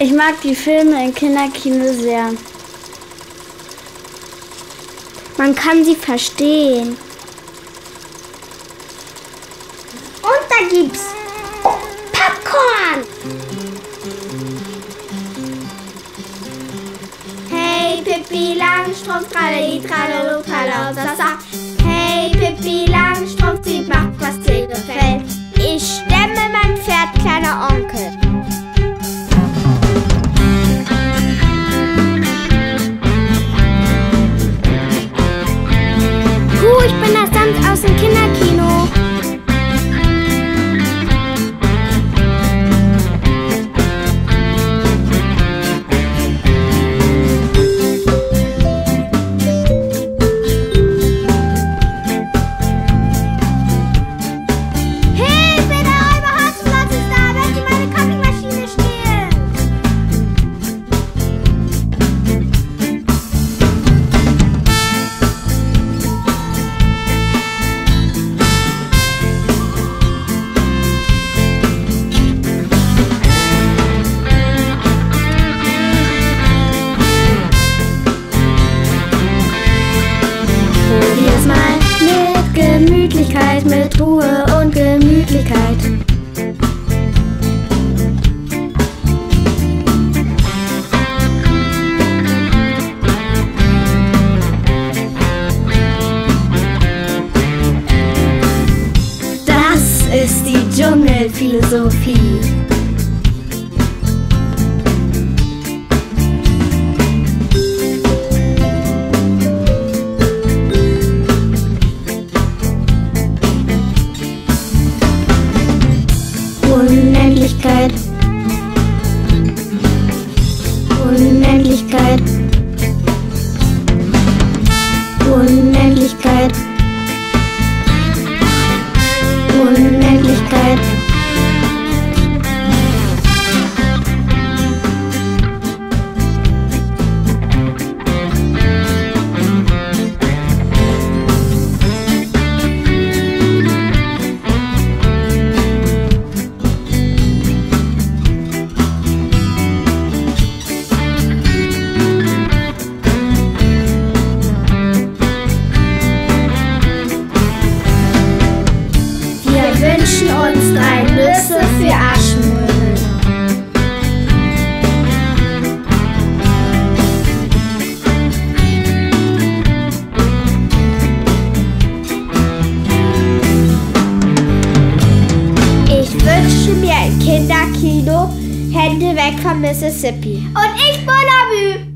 Ich mag die Filme im Kinderkino sehr. Man kann sie verstehen. Und da gibt's Hey Pippi Langstrumpf, tralali, tralalo, tralausasa. Hey mit Ruhe und Gemütlichkeit. Das ist die Dschungelphilosophie. Unendlichkeit. Unendlichkeit. Unendlichkeit. Unendlichkeit. Wünschen uns drei Nüsse für Aschenbrödel. Ich wünsche mir ein Kinderkino, Hände weg von Mississippi. Und ich Bullabü.